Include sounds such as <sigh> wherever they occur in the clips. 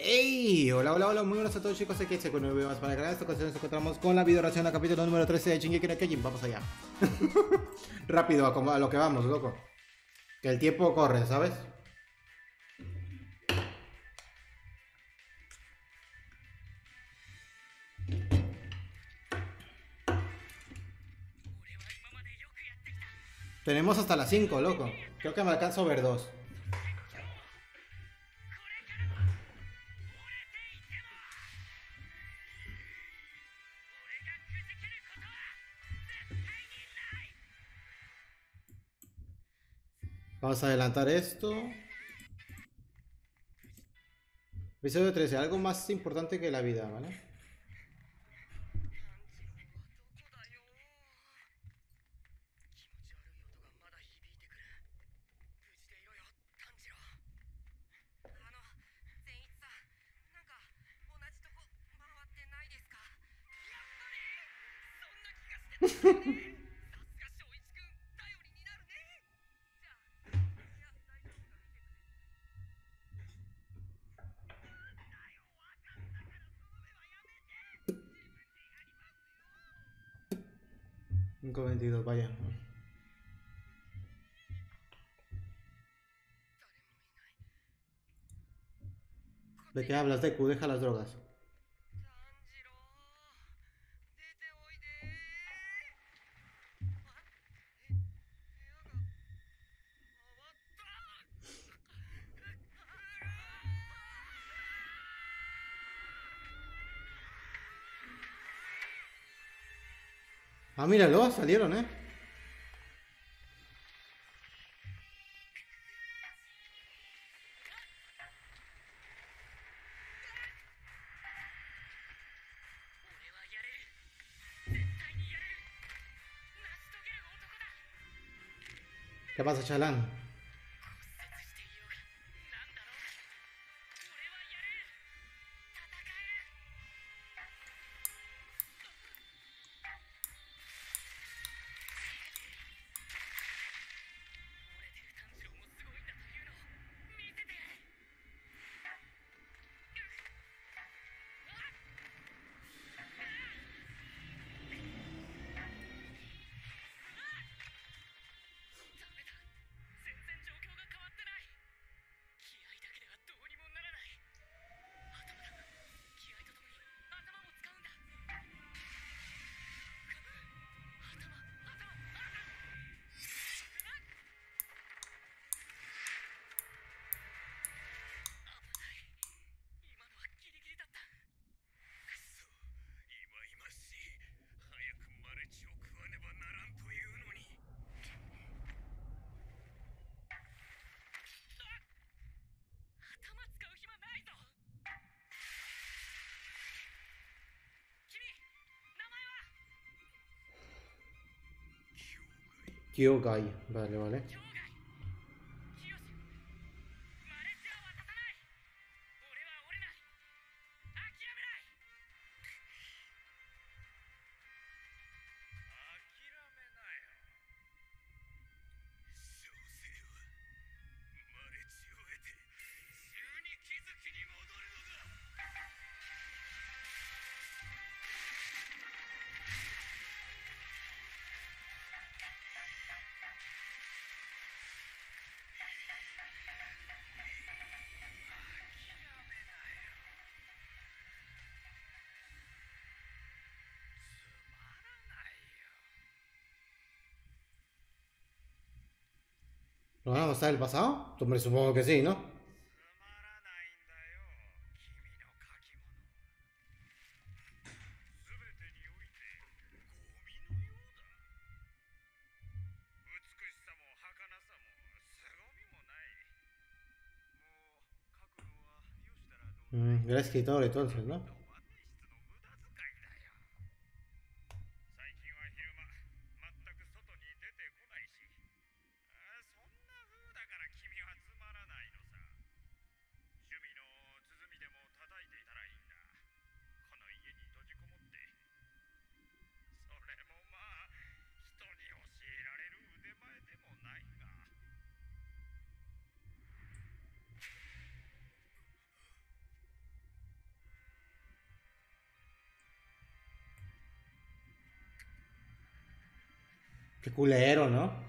Hey, hola, hola, hola, muy buenas a todos chicos, aquí se con un video más para grabar esta ocasión nos encontramos con la video reacción al capítulo número 13 de Shingeki no Kyojin, vamos allá. <laughs> Rápido, a, lo que vamos, loco. Que el tiempo corre, ¿sabes? Tenemos hasta las 5, loco. Creo que me alcanzo a ver dos. Vamos a adelantar esto. Episodio 13, algo más importante que la vida, ¿vale? 5.22, vaya. ¿De qué hablas, Deku? Deja las drogas. Ah, míralo, salieron, ¿eh? ¿Qué pasa, Chalán? क्यों गाई पहले वाले? ¿Lo van a pasar el pasado? Hombre, supongo que sí, ¿no? Mm, gran escritor y todo el ¿no? Qué culero, ¿no?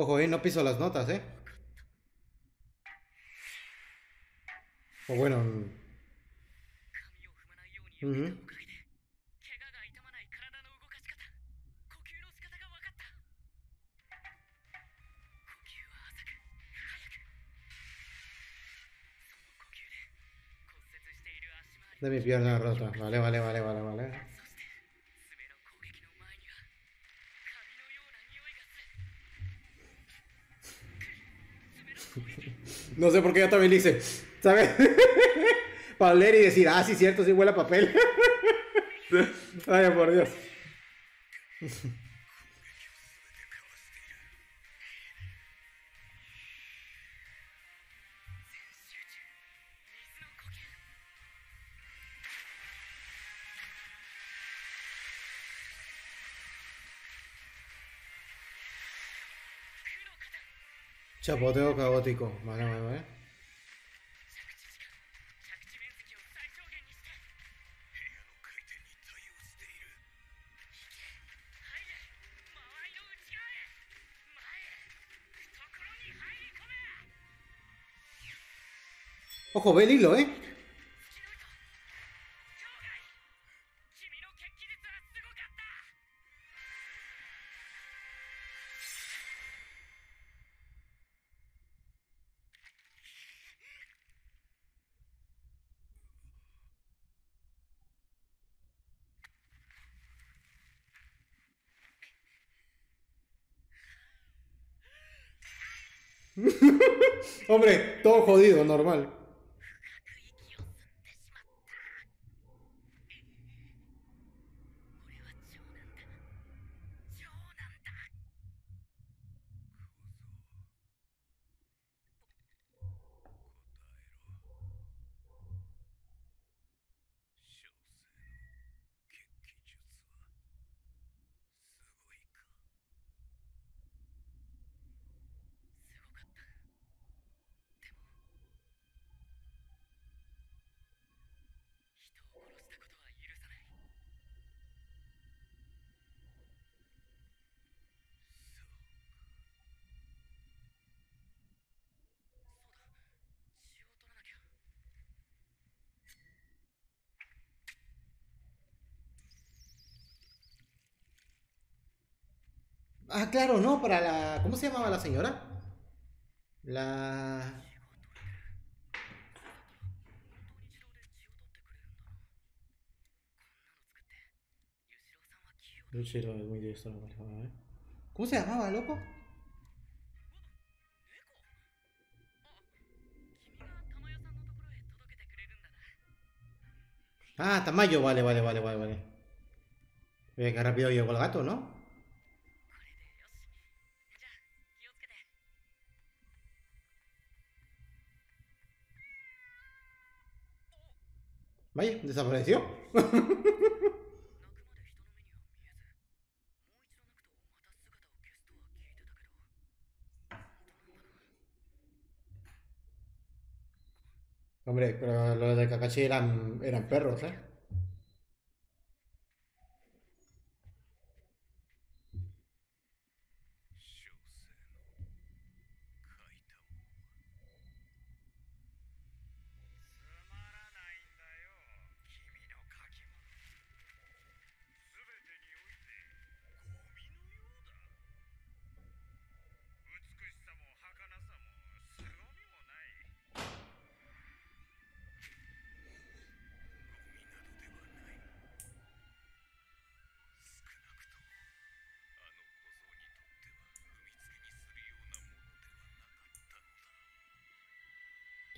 Ojo, eh, no piso las notas, eh. O bueno. Mm. Uh -huh. De mi pierna rota. Vale, vale, vale, vale, vale. No sé por qué yo también le hice, ¿sabes? <laughs> Para leer y decir, ah, sí, cierto, sí huele a papel. <laughs> Ay, por Dios. Chapoteo caótico. Vale, vale, vale. Ojo, ve el hilo, ¿eh? <laughs> Hombre, todo jodido, normal. Ah, claro, no, para la. ¿Cómo se llamaba la señora? La. ¿Cómo se llamaba, loco? Ah, Tamayo, vale, vale, vale, vale, vale. Mira que rápido llegó el gato, ¿no? Vaya, desapareció. <laughs> Hombre, pero los de Kakashi eran, eran perros, ¿eh?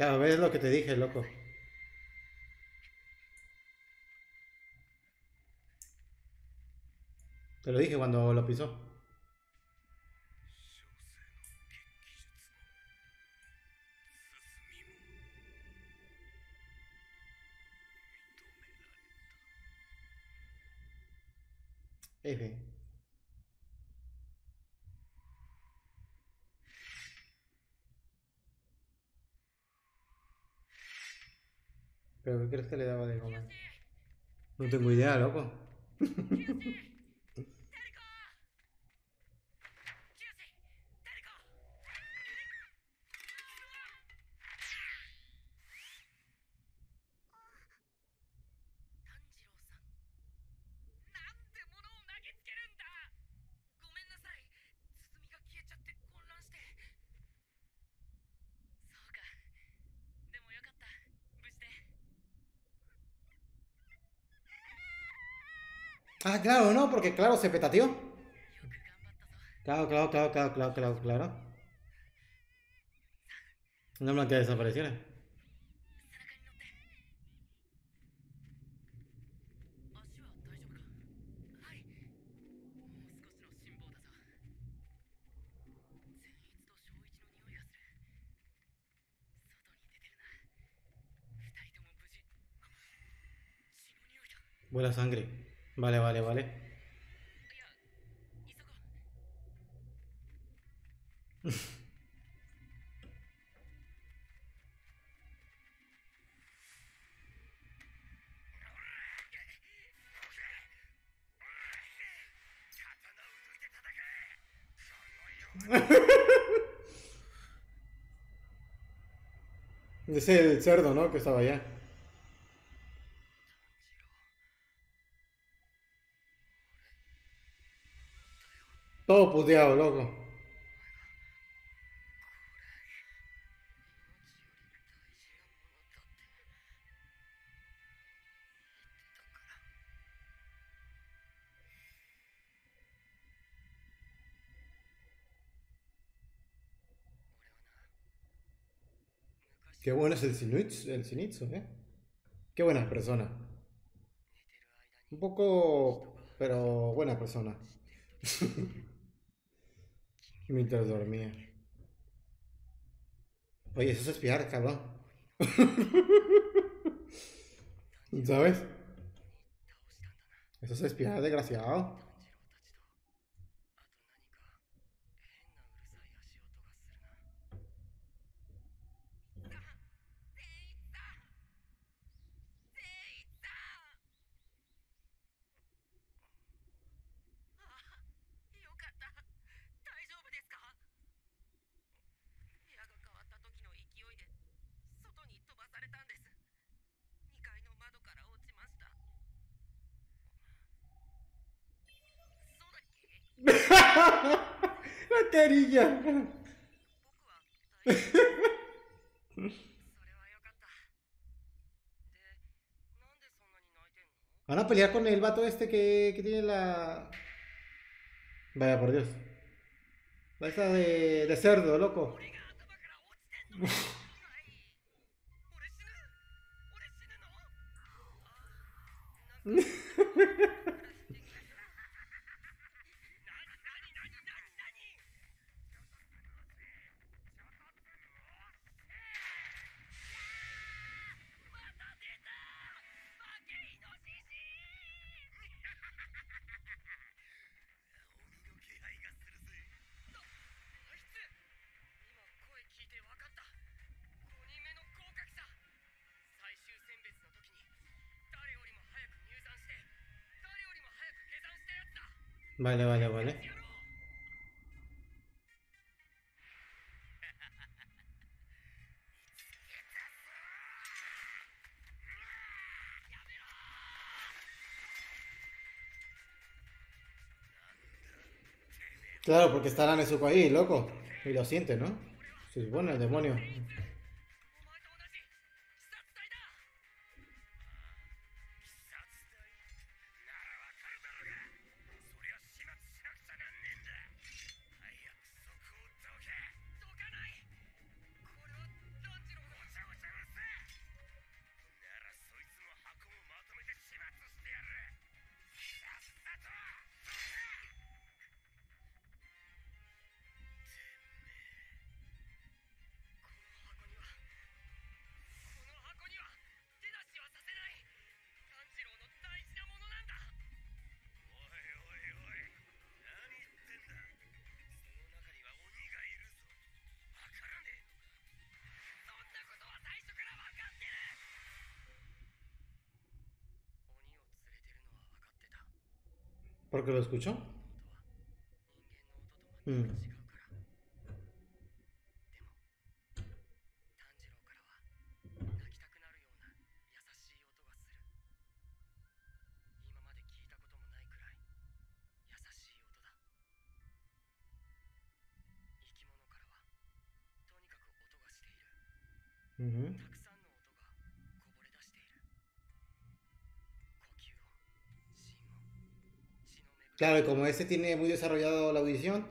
Cada vez lo que te dije, loco. Te lo dije cuando lo pisó. F. ¿Pero qué crees que le daba de goma? No tengo idea, loco. Ah, claro, no, porque claro, se petateó. Claro, claro, claro, claro, claro, claro, claro. No me que desapareciera. Buena sangre. Vale, vale, vale. <laughs> es el cerdo, ¿no? Que estaba allá. Todo puteado, loco. Qué bueno es el Sinitsu, el Sinitsu, ¿eh? Qué buena persona. Un poco, pero buena persona. <laughs> Mientras dormía. Oye, eso es espiar, cabrón. <laughs> ¿Sabes? Eso es espiar, desgraciado. carilla. Van a pelear con el vato este que, que tiene la... Vaya, por Dios. La esa de, de cerdo, loco. <laughs> Vale, vale, vale. Claro, porque estarán en su ahí, loco. Y lo siente, ¿no? Se supone el demonio. Porque lo escucho. Mm. うん。Claro, y como este tiene muy desarrollado la audición,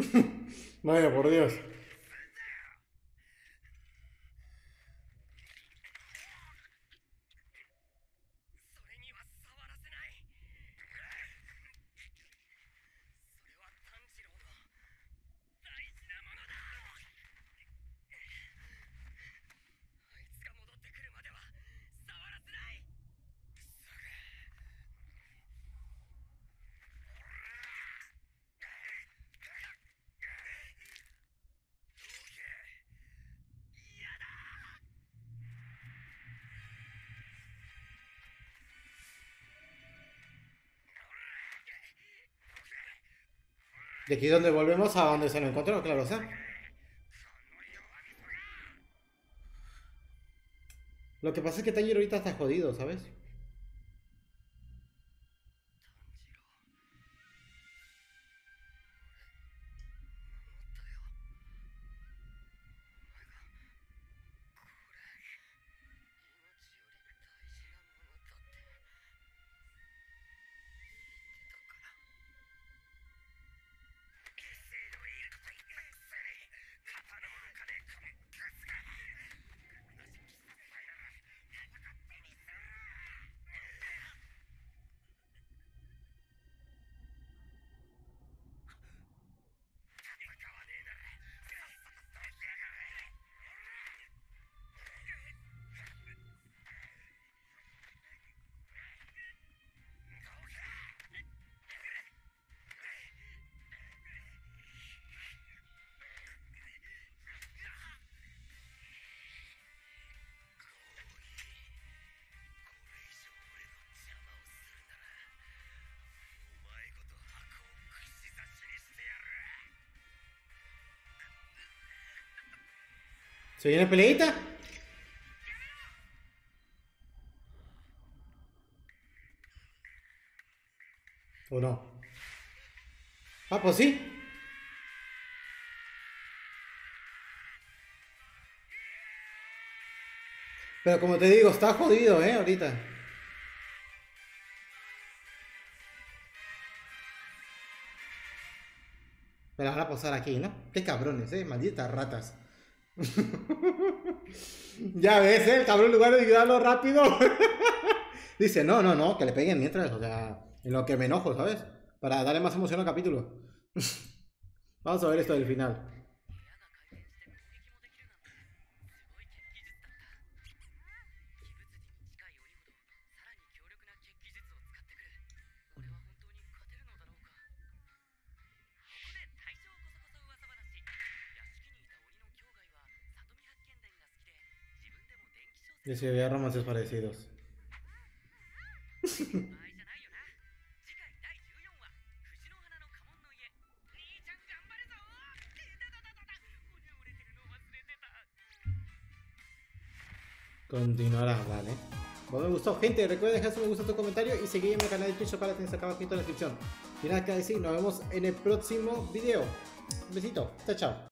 <laughs> Vaya, por Dios. De aquí donde volvemos a donde se lo encontró, claro, o sea. Lo que pasa es que Taller ahorita está jodido, ¿sabes? ¿Se viene peleita? ¿O no? Ah, pues sí. Pero como te digo, está jodido, ¿eh? Ahorita. Me la van a pasar aquí, ¿no? Qué cabrones, ¿eh? Malditas ratas. <laughs> ya ves, ¿eh? el cabrón, en lugar de ayudarlo rápido, <laughs> dice: No, no, no, que le peguen mientras, o sea, en lo que me enojo, ¿sabes? Para darle más emoción al capítulo. <laughs> Vamos a ver esto del final. Y si había romances parecidos. Continuará, vale. Bueno, me gustó, gente. Recuerda dejar su me gusta, tu comentario y seguirme en mi canal de Twitch para tener acá abajito en la descripción. Sin nada que decir, nos vemos en el próximo video. Un besito, chao, chao.